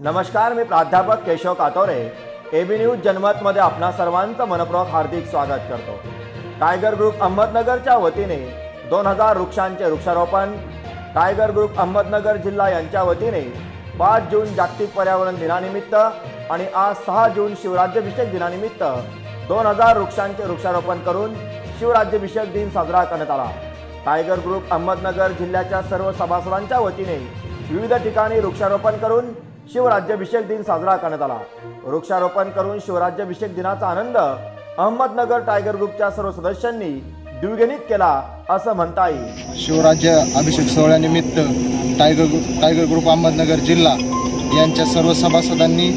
नमस्कार मी प्राध्यापक केशव कातोरे. एबी न्यूज जनमतमध्ये आपणा सर्वांचं मनपूर्वक हार्दिक स्वागत करतो. टायगर ग्रुप अहमदनगरच्या वतीने दोन हजार वृक्षांचे वृक्षारोपण टायगर ग्रुप अहमदनगर जिल्हा यांच्या वतीने पाच जून जागतिक पर्यावरण दिनानिमित्त आणि आज सहा जून शिवराज्याभिषेक दिनानिमित्त दोन हजार वृक्षांचे वृक्षारोपण करून शिवराज्याभिषेक दिन साजरा करण्यात आला. टायगर ग्रुप अहमदनगर जिल्ह्याच्या सर्व सभासदांच्या वतीने विविध ठिकाणी वृक्षारोपण करून शिवराज्याभिषेक दिन साजरा करण्यात आला. वृक्षारोपण करून शिवराज्याभिषेक दिनाचा आनंद अहमदनगर टायगर ग्रुपच्या सर्व सदस्यांनी द्विगणित केला असं म्हणता येईल शिवराज्य अभिषेक सोहळ्यानिमित्त Tiger Group Tiger Group Ahmednagar जिल्हा यांच्या सर्व सभासदांनी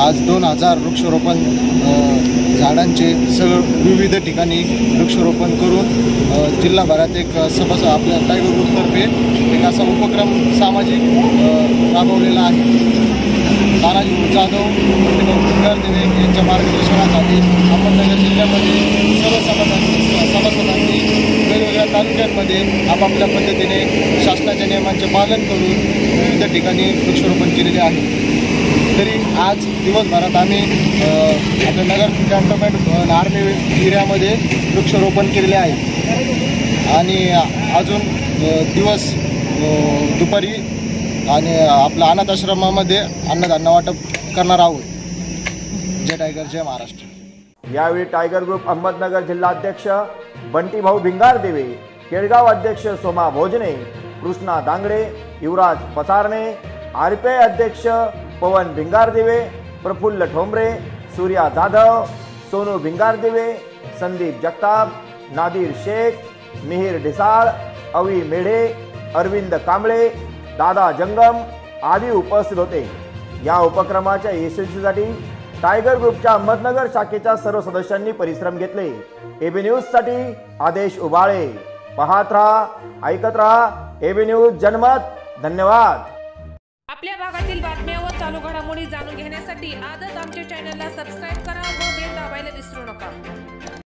आज दोन हजार वृक्षारोपण झाडांचे सगळं विविध ठिकाणी वृक्षारोपण करून जिल्हाभरात एक सभास आपल्या टायगर ग्रुपतर्फे एक असा उपक्रम सामाजिक राबवलेला आहे. तानाजी जाधव दिवे यांच्या मार्गदर्शनाखाली अहमदनगर जिल्ह्यामध्ये सर्व सभासदांनी सभासदांनी वेगवेगळ्या तालुक्यांमध्ये आपापल्या पद्धतीने शासनाच्या नियमांचे पालन करून विविध ठिकाणी वृक्षारोपण केलेले आहे. तरी आज दिवसभरात आम्ही आपल्या नगर कॅन्टोन्मेंट आर्मी एरियामध्ये वृक्षारोपण केलेले आहे. आणि अजून दिवस दुपारी आणि आपल्या अनाथ आश्रमामध्ये अन्नधान्य वाटप करणार आहोत. जय टायगर जय महाराष्ट्र. यावेळी टायगर ग्रुप अहमदनगर जिल्हाध्यक्ष बंटीभाऊ भिंगारदेवे केळगाव अध्यक्ष सोमा भोजने कृष्णा दांगडे युवराज पसारणे आरपीआय अध्यक्ष पवन भिंगारदेवे प्रफुल्ल ठोंबरे सूर्या जाधव सोनू भिंगारदेवे संदीप जगताप नादिर शेख मिहीर ढिसाळ अवी मेढे अरविंद कांबळे दादा जंगम आदी उपस्थित होते. या उपक्रमाच्या यशस्वीसाठी टायगर ग्रुपच्या अहमदनगर शाखेच्या सर्व सदस्यांनी परिश्रम घेतले. एबी न्यूजसाठी आदेश उबाळे. पाहत राहा ऐकत राहा एबी न्यूज जनमत. धन्यवाद. आपल्या भागातील बातम्या व चालू घडामोडी जाणून घेण्यासाठी आजच आमच्या चॅनलला सबस्क्राईब करा व बेल दाबायला विसरू नका.